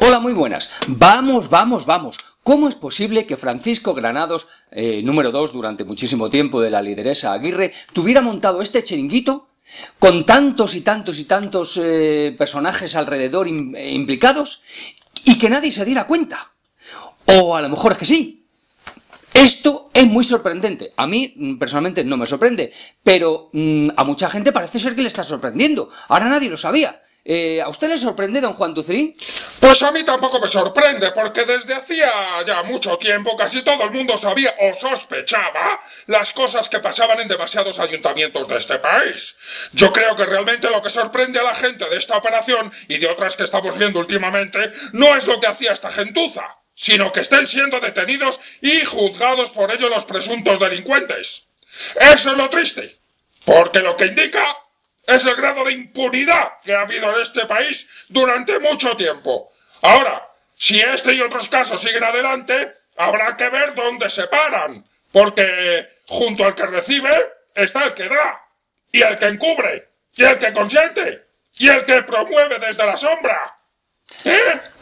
Hola, muy buenas. Vamos, vamos, vamos. ¿Cómo es posible que Francisco Granados, eh, número dos durante muchísimo tiempo de la lideresa Aguirre, tuviera montado este chiringuito con tantos y tantos y tantos eh, personajes alrededor implicados y que nadie se diera cuenta? O a lo mejor es que sí. Esto es muy sorprendente. A mí, mm, personalmente, no me sorprende, pero mm, a mucha gente parece ser que le está sorprendiendo. Ahora nadie lo sabía. Eh, ¿A usted le sorprende, don Juan Ducrí? Pues a mí tampoco me sorprende, porque desde hacía ya mucho tiempo casi todo el mundo sabía o sospechaba las cosas que pasaban en demasiados ayuntamientos de este país. Yo creo que realmente lo que sorprende a la gente de esta operación y de otras que estamos viendo últimamente no es lo que hacía esta gentuza, sino que estén siendo detenidos y juzgados por ello los presuntos delincuentes. Eso es lo triste, porque lo que indica es el grado de impunidad que ha habido en este país durante mucho tiempo. Ahora, si este y otros casos siguen adelante, habrá que ver dónde se paran, porque junto al que recibe está el que da, y el que encubre, y el que consiente, y el que promueve desde la sombra.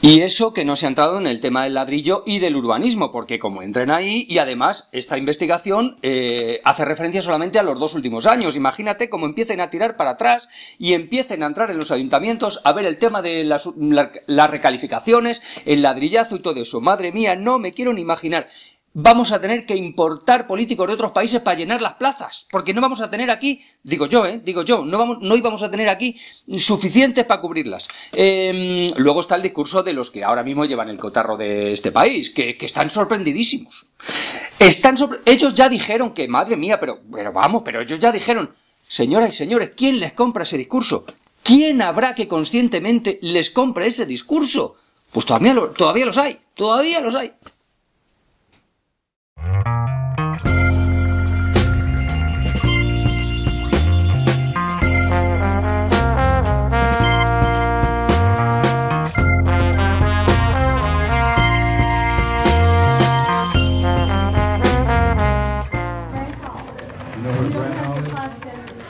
Y eso que no se ha entrado en el tema del ladrillo y del urbanismo, porque como entren ahí, y además esta investigación eh, hace referencia solamente a los dos últimos años. Imagínate cómo empiecen a tirar para atrás y empiecen a entrar en los ayuntamientos a ver el tema de las, las recalificaciones, el ladrillazo y todo eso. Madre mía, no me quiero ni imaginar vamos a tener que importar políticos de otros países para llenar las plazas, porque no vamos a tener aquí, digo yo, ¿eh? digo yo, no, vamos, no íbamos a tener aquí suficientes para cubrirlas. Em, luego está el discurso de los que ahora mismo llevan el cotarro de este país, que, están sorprendidísimos. Están ellos ya dijeron que, madre mía, pero, pero vamos, pero ellos ya dijeron, señoras y señores, ¿quién les compra ese discurso? ¿Quién habrá que conscientemente les compre ese discurso? Pues todavía, todavía los hay, todavía los hay. Brown.